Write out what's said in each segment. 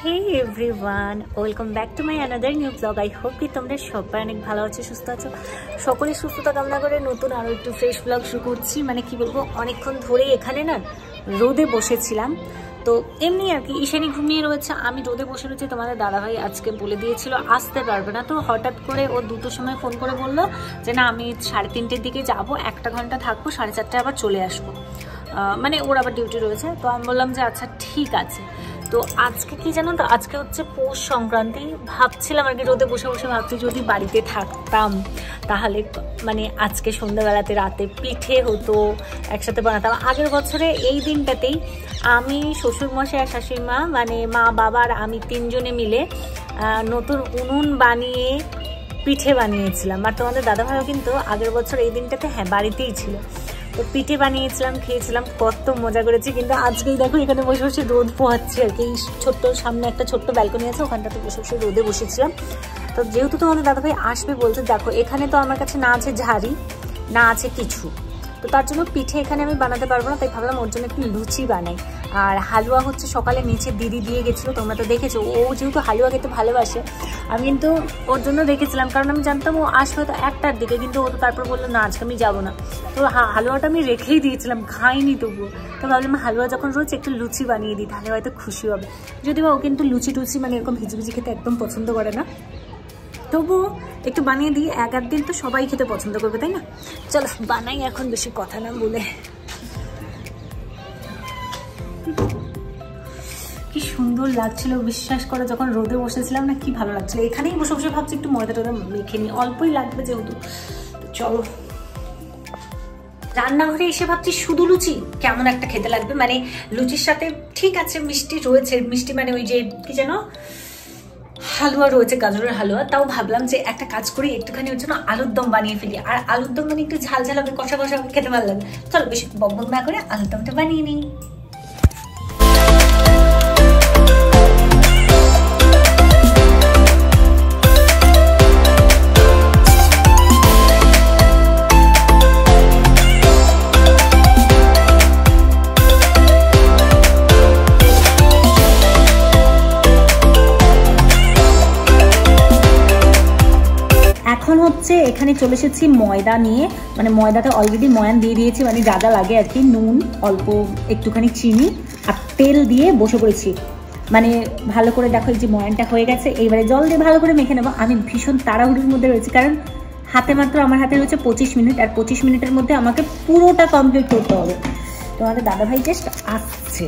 Hey everyone welcome back to my another new blog I hope কি তোমরা সবাই অনেক ভালো আছো, সুস্থ আছো। সকলে সুস্থতা কামনা করে নতুন আরও একটু ফ্রেশ ব্লগ শুরু করছি। মানে কি বলব, অনেকক্ষণ ধরেই এখানে না রোদে বসেছিলাম। তো এমনি আর কি, ঈশানি ঘুমিয়ে রয়েছে, আমি রোদে বসে রয়েছি, তোমাদের দাদাভাই আজকে বলে দিয়েছিল, আসতে পারবে না। তো হঠাৎ করে ও দুটোর সময় ফোন করে বলল যে, না, আমি সাড়ে তিনটের দিকে যাব, একটা ঘণ্টা থাকব, সাড়ে চারটায় আবার চলে আসব। মানে ওর আবার ডিউটি রয়েছে। তো আমি বললাম যে আচ্ছা ঠিক আছে। তো আজকে কি জানো তো? আজকে হচ্ছে পৌষ সংক্রান্তি। ভাবছিলাম আর কি রোদে বসে বসে ভাবছি যদি বাড়িতে থাকতাম, তাহলে মানে আজকে সন্ধ্যাবেলাতে রাতে পিঠে হতো, একসাথে বানাতাম। আগের বছরে এই দিনটাতেই আমি, শ্বশুরমশাই আর শাশুড়ি মা মানে মা বাবার আমি তিনজনে মিলে নতুন উনুন বানিয়ে পিঠে বানিয়েছিলাম। আর তোমাদের দাদাভাইও কিন্তু আগের বছর এই দিনটাতে হ্যাঁ বাড়িতেই ছিল। তো পিঠে বানিয়েছিলাম, খেয়েছিলাম, কত মজা করেছি। কিন্তু আজকেই দেখো, এখানে বসে বসে রোদ পোহাচ্ছে আর কি। ছোট্ট সামনে একটা ছোট্ট ব্যালকনি আছে, ওখানটাতে বসে বসে রোদে বসেছিলাম। তো যেহেতু তোমাদের দাদাভাই আসবে বলছে, দেখো, এখানে তো আমার কাছে না আছে ঝাড়ি, না আছে কিছু। তো তার জন্য পিঠে এখানে আমি বানাতে পারব না, তাই ভাবলাম ওর জন্য একটু লুচি বানাই। আর হালুয়া হচ্ছে সকালে নিচে দিদি দিয়ে গেছিল, তোমরা তো দেখেছ। ও যেহেতু হালুয়া খেতে ভালোবাসে, আমি কিন্তু ওর জন্য রেখেছিলাম কারণ আমি জানতাম ও আসবে হয়তো একটার দিকে, কিন্তু ও তো তারপর বলল, না, আজকে আমি যাব না। তো হালুয়াটা আমি রেখেই দিয়েছিলাম, খাইনি তবুও। তো ভাবলাম, হালুয়া যখন রয়েছে, একটু লুচি বানিয়ে দিই, তাহলে হয়তো খুশি হবে। যদিও ও কিন্তু লুচি টুচি মানে এরকম ভিজি খেতে একদম পছন্দ করে না। তবুও একটু বানিয়ে দিই এক দিন তো সবাই খেতে পছন্দ করবে, তাই না? চলো, বানাই এখন বেশি কথা না বলে। সুন্দর লাগছিল, বিশ্বাস করে, যখন রোদে বসেছিলাম, না কি ভালো লাগছিল। এখানেই বসে বসে ভাবছি একটু ময়দা টয়দা মেখে নিই। অল্পই লাগবে যেহেতু। চলো। রান্নাঘরে এসে ভাবছি শুধু লুচি, কেমন একটা খেতে লাগবে? মানে লুচির সাথে ঠিক আছে, মিষ্টি রয়েছে। মিষ্টি মানে ওই যে, কি যেন? হালুয়া রয়েছে, গাজরের হালুয়া। তাও ভাবলাম যে একটা কাজ করি, একটুখানি ওর জন্য আলুর দম বানিয়ে ফেলি। আর আলুর দম মানে একটু ঝাল ঝাল হবে, কষা কষা খেতে ভালো লাগবে চলো বেশি বক না করে আলুর দমটা বানিয়ে নিই। হচ্ছে এখানে চলে এসেছি ময়দা নিয়ে। মানে ময়দাটা অলরেডি ময়ান দিয়ে দিয়েছি মানে যা যা লাগে আর কি, নুন, অল্প একটুখানি চিনি আর তেল দিয়ে বসে পড়েছি। মানে ভালো করে দেখো যে ময়ানটা হয়ে গেছে, এইবারে জল দিয়ে ভালো করে মেখে নেব। আমি ভীষণ তাড়াহুড়ির মধ্যে রয়েছি, কারণ হাতে মাত্র আমার হাতে রয়েছে পঁচিশ মিনিট, আর পঁচিশ মিনিটের মধ্যে আমাকে পুরোটা কমপ্লিট করতে হবে। তোমাদের দাদাভাই জাস্ট আসছে।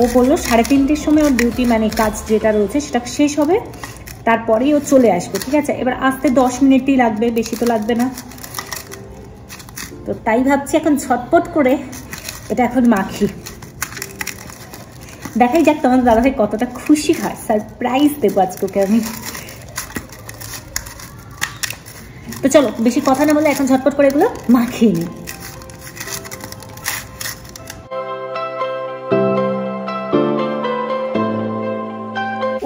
ও বলল সাড়ে তিনটের সময় ওর ডিউটি মানে কাজ যেটা রয়েছে সেটা শেষ হবে। তারপরেই ও চলে আসবে, ঠিক আছে? এবার আসতে দশ মিনিটই লাগবে, বেশি তো লাগবে না। তো তাই ভাবছি এখন ছটপট করে এটা এখন মাখি। দেখাই যাক তোমাদের দাদাভাই কতটা খুশি হয়। সারপ্রাইজ দেবো আজকে আমি। তো চলো, বেশি কথা না বলে এখন ঝটপট করে এগুলো মাখিয়ে নিই।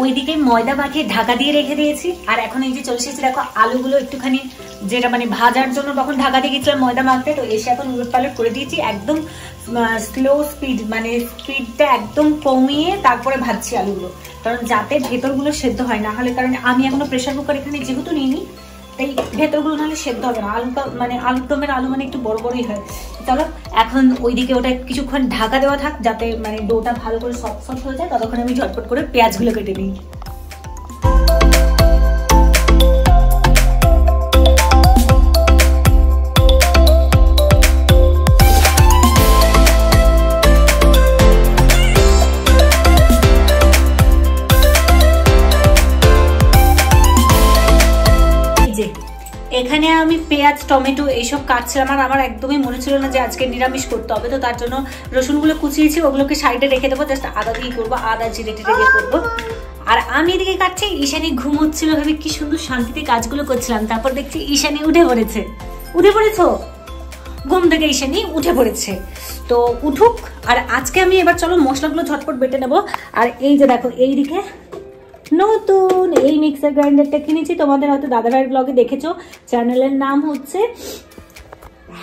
ওইদিকে ময়দা মাখিয়ে ঢাকা দিয়ে রেখে দিয়েছি। আর এখন এই যে চলে এসেছি, দেখো আলুগুলো একটুখানি, যেটা মানে ভাজার জন্য তখন ঢাকা দিয়ে গেছিলাম ময়দা মাখতে, তো এসে এখন উলট পালট করে দিয়েছি। একদম স্লো স্পিড মানে স্পিডটা একদম কমিয়ে তারপরে ভাজছি আলুগুলো। কারণ যাতে ভেতরগুলো সেদ্ধ হয়, না হলে, কারণ আমি এখনও প্রেশার কুকার এখানে যেহেতু নিইনি তাই ভেতরগুলো নাহলে সেদ্ধ হবে না। আলুটা মানে আলুর দমের আলু মানে একটু বড় বড়ই হয়। চলো, এখন ওইদিকে ওটা কিছুক্ষণ ঢাকা দেওয়া থাক যাতে মানে ডোটা ভালো করে সফট সফট হয়ে যায়, ততক্ষণ আমি ঝটপট করে পেঁয়াজগুলো কেটে নিই। পেঁয়াজ, টমেটো এইসব কাটছিলাম আর আমার একদমই মনে ছিল না যে আজকে নিরামিষ করতে হবে। তো তার জন্য রসুনগুলো কুচিয়েছি, ওগুলোকে সাইডে রেখে দেবো, জাস্ট আদা দিয়ে করব, আদা জিরে টিরে দিয়ে করব। আর আমি এদিকে কাটছি, ঈশানি ঘুমোচ্ছিল ভাবে, কি সুন্দর শান্তিতে কাজগুলো করছিলাম। তারপর দেখছি ঈশানি উঠে পড়েছে। উঠে পড়েছো? ঘুম থেকে ঈশানি উঠে পড়েছে। তো উঠুক, আর আজকে আমি এবার চলো মশলাগুলো ঝটপট বেটে নেব। আর এই যে দেখো, এইদিকে নতুন এই মিক্সার গ্রাইন্ডারটা কিনেছি। তোমাদের হয়তো দাদাভাইয়ের ব্লগে দেখেছ। চ্যানেলের নাম হচ্ছে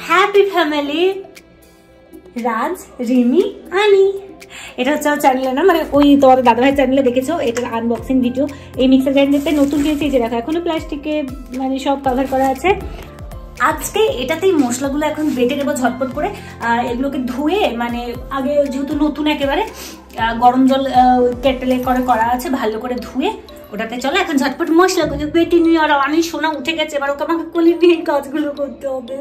হ্যাপি ফ্যামিলি রাজ, রিমি, আনি। এটা হচ্ছে আমার চ্যানেলে না মানে ওই তোমাদের দাদাভাই চ্যানেলে দেখেছ, এটার আনবক্সিং ভিডিও এই মিক্সার গ্রাইন্ডারটা নতুন কিনেছি। যে দেখো, এখনও প্লাস্টিকে মানে সব কভার করা আছে। আজকে এটাতেই মশলাগুলো এখন বেটে নেব ঝটপট করে। এগুলোকে ধুয়ে মানে আগে যেহেতু নতুন একেবারে গরম জল কেটেলে করে করা আছে, ভালো করে ধুয়ে ওটাতে চলো, এখন ঝটপট মশলা করে বেটে, নিয়ে আর অনেক সোনা উঠে গেছে, এবার ওকে আমাকে কলি নিয়ে কাজগুলো করতে হবে।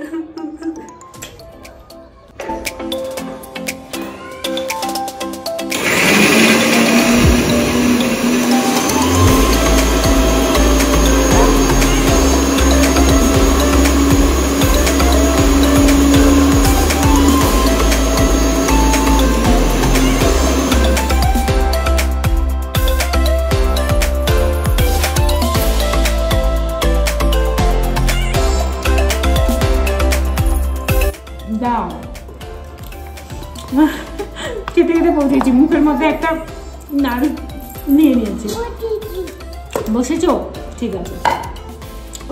কেটে মুখের মধ্যে একটা নাড়ু নিয়ে নিয়েছি। বসেছো? ঠিক আছে।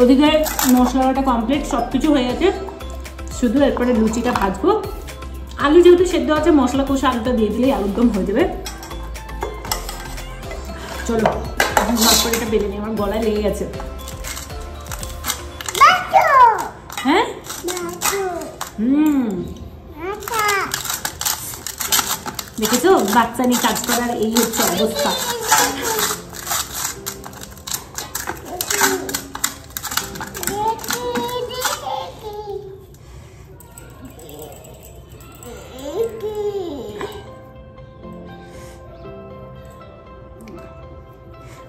ওদিকে মশলাটা কমপ্লিট সব কিছু হয়ে গেছে। শুধু এরপরে লুচিটা ভাজবো। আলু যেহেতু সেদ্ধ আছে মশলা কষা আলুটা দিয়ে দিলেই আলুর দম হয়ে যাবে। চলো ঝট করে এটা বেলে নিই। আমার গলায় লেগে গেছে। হ্যাঁ? হুম। দেখেছ? বাচ্চা নিয়ে কাজ করার এই হচ্ছে অবস্থা।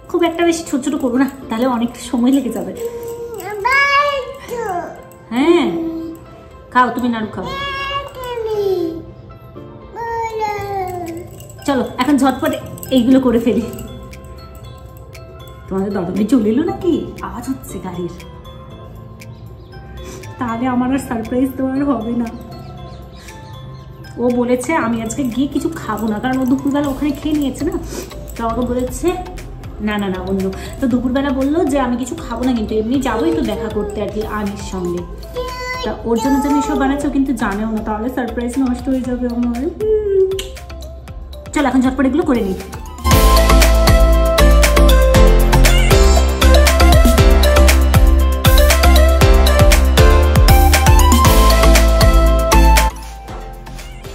খুব একটা বেশি ছোট ছোট করব না তাহলে অনেক সময় লেগে যাবে। হ্যাঁ। খাও তুমি নাড়ু খাও। চলো, এখন ঝটপট এইগুলো করে ফেলি। তোমাদের দাদাভাই চলে এলো নাকি? আওয়াজ হচ্ছে গাড়ির। তাহলে আমার আর সারপ্রাইজ দেওয়ার হবে না। ও বলেছে, আমি আজকে গিয়ে কিছু খাব না। কারণ ও দুপুরবেলা ওখানে খেয়ে নিয়েছে না? তো আমাকে বলেছে, না না না, অন্য। তো দুপুরবেলা বলল যে, আমি কিছু খাব না, কিন্তু এমনি যাব একটু দেখা করতে আর কি আনির সঙ্গে। তা ওর জন্য যে আমি এসব বানাচ্ছি কিন্তু জানেও না। তাহলে সারপ্রাইজ নষ্ট হয়ে যাবে আমার। চল এখন ঝটপট এগুলো করে নিই।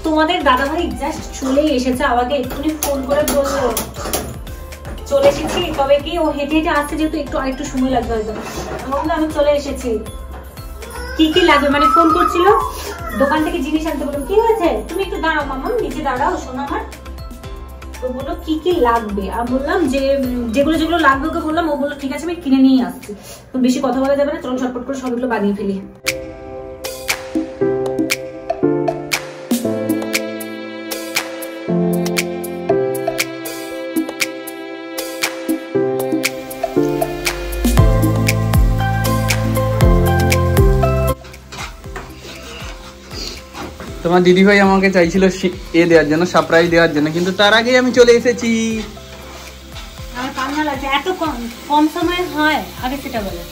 তোমাদের দাদাভাই জাস্ট চলেই এসেছে, আমাকে এক্ষুনি ফোন করে বলল। চলে এসেছি, তবে কি ও হেঁটে হেঁটে আসছে যেহেতু একটু আরেকটু সময় লাগবে হয়তো। আমি বললাম আমি চলে এসেছি। কি কি লাগবে? মানে ফোন করছিল, দোকান থেকে জিনিস আনতে বললাম কি হয়েছে? তুমি একটু দাঁড়াও মামা, নিচে দাঁড়াও, শোনো আমার। তো বলল, কি কি লাগবে? আর বললাম যে, যেগুলো যেগুলো লাগবে ওকে বললাম ও বলল ঠিক আছে, আমি কিনে নিয়ে আসছি। তো বেশি কথা বলা যাবে না চলো ঝটপট করে সবগুলো বানিয়ে ফেলি। তোমার দিদিভাই আমাকে চাইছিল এ দেওয়ার জন্য সারপ্রাইজ দেওয়ার জন্য কিন্তু তার আগেই আমি চলে এসেছি। আমার কান্না লাগছে এত কম কম সময় হয়? আগে সেটা বলে।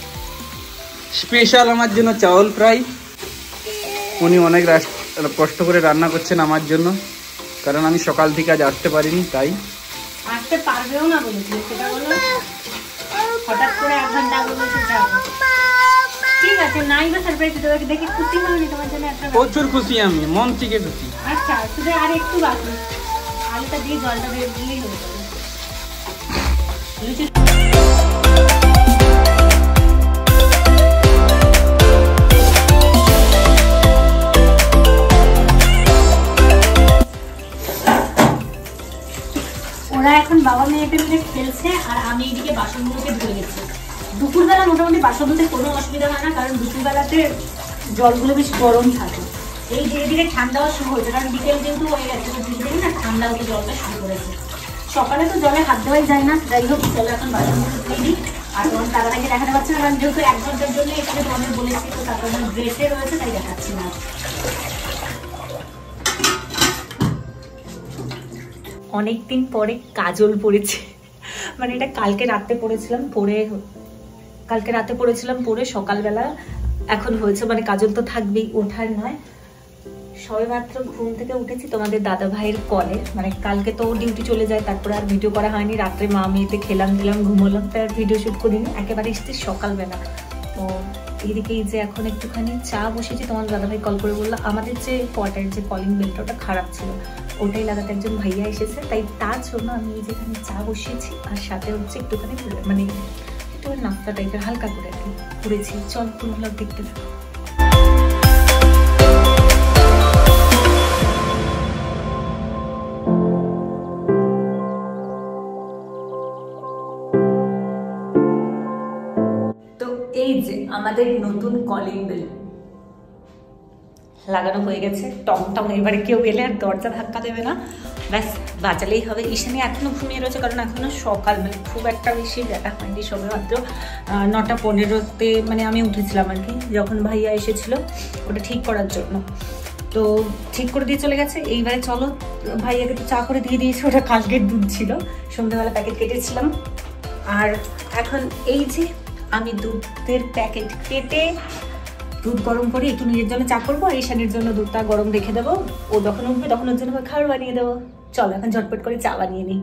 স্পেশাল আমার জন্য চাউল ফ্রাই। উনি অনেক কষ্ট করে রান্না করছেন আমার জন্য কারণ আমি সকাল থেকে আজ আসতে পারিনি তাই। আসতে পারবেও না বলেছিল সেটা বলো। আছে নাই বা সারপ্রাইজ দিতে পারি খুশি হয়নি তোমার জন্য একটা প্রচুর খুশি আমি মন থেকে খুশি। আচ্ছা শুধু আর একটু বাকি। আলুটা দিয়ে জলটা দিয়ে দিলেই হয়ে যাবে ওরা এখন বাবা মেয়েদের মিলে খেলছে আর আমি এদিকে বাসনগুলোকে ধুয়ে গেছি দুপুরবেলা মোটামুটি বাসন ধুতে কোনো অসুবিধা হয় না, কারণ দুপুরবেলাতে জলগুলো বেশ গরম থাকে। এই ধীরে ধীরে ঠান্ডা হওয়া শুরু হয়েছে, কারণ বিকেল কিন্তু হয়ে গেছে ধীরে ধীরে না ঠান্ডা হতে জলটা শুরু করেছে। সকালে তো জলে হাত দেওয়াই যায় না, যাই হোক, চলো এখন বাসনগুলো ধুয়ে দিই আর তোমার দাদাটাকে দেখাতে পারছি না, কারণ যেহেতু এক ঘণ্টার জন্য এখানে তোমাদের বলেছি, তো তারপর আমার ড্রেসে রয়েছে, তাই দেখাচ্ছি না। অনেকদিন পরে কাজল পড়েছে। মানে এটা কালকে রাতে পড়েছিলাম পরে কালকে রাতে পড়েছিলাম পরে সকালবেলা এখন হয়েছে মানে কাজল তো থাকবেই, ওঠার নয়। সবে মাত্র ঘুম থেকে উঠেছি তোমাদের দাদা ভাইয়ের কলে মানে কালকে তো ডিউটি চলে যায়, তারপরে আর ভিডিও করা হয়নি। রাত্রে মা মেয়েতে খেলাম দিলাম, ঘুমোলাম, তাই আর ভিডিও শ্যুট করিনি। একেবারে এসেছি সকালবেলা। তো এইদিকে এই যে এখন একটুখানি চা বসেছি, তোমার দাদাভাই কল করে বলল, আমাদের যে পটের যে কলিং বেলটা ওটা খারাপ ছিল। ওটাই লাগাতে একজন ভাইয়া এসেছে। তাই তার জন্য আমি যেখানে চা বসিয়েছি, আর সাথে হচ্ছে একটুখানি মানে একটু নাস্তা টাইপের হালকা করে আর কি করেছি। চল vlog দেখতে থাকো। আমাদের নতুন কলিং বেল লাগানো হয়ে গেছে টং টং এবারে কেউ গেলে আর দরজা ধাক্কা দেবে না। ব্যাস বাজালেই হবে। ঈশানি এখনও ঘুমিয়ে রয়েছে, কারণ এখনও সকাল মানে খুব একটা বেশি বেলা হয়নি সবে মাত্র নটা পনেরোতে মানে আমি উঠেছিলাম আর কি, যখন ভাইয়া এসেছিল ওটা ঠিক করার জন্য। তো ঠিক করে দিয়ে চলে গেছে। এইবারে চলো, ভাইয়াকে তো চা করে দিয়ে দিয়েছে, ওটা কালকের দুধ ছিল। সন্ধ্যাবেলা প্যাকেট কেটেছিলাম। আর এখন এই যে আমি দুধের প্যাকেট কেটে দুধ গরম করে একটু নিজের জন্য চা করব, আর ঈশানের জন্য দুধটা গরম রেখে দেবো। ও যখন উঠবে তখন ওর জন্য খাবার বানিয়ে দেবো। চলো এখন ঝটপট করে চা বানিয়ে নিই।